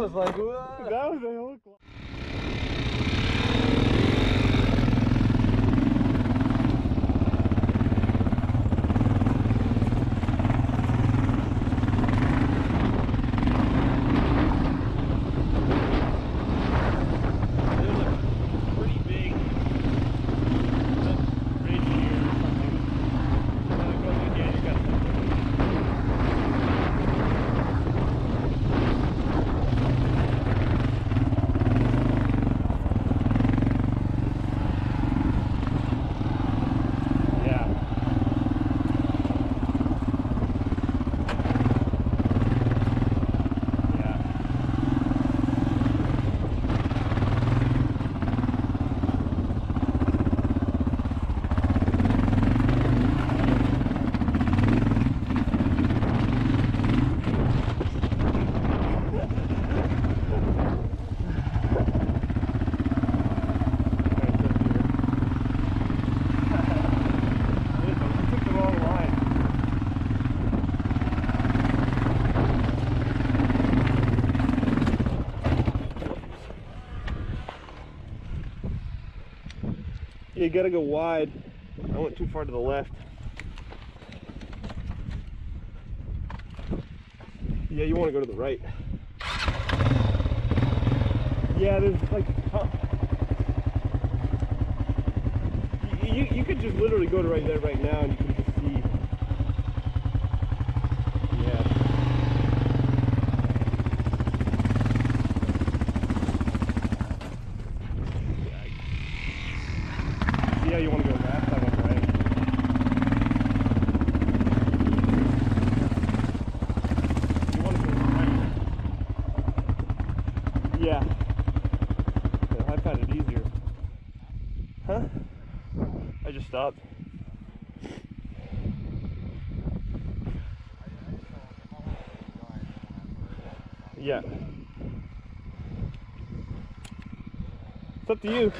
Carlos Lagoa! Carlos ganhou, You gotta go wide. I went too far to the left. Yeah, you want to go to the right. Yeah, there's like. Huh. You, you, you could just literally go to right there right now and you can just see. Yeah. Yeah, you want to go left, I went right. You want to go right. Yeah. Yeah, I've had it easier. Huh? I just stopped. Yeah. It's up to you.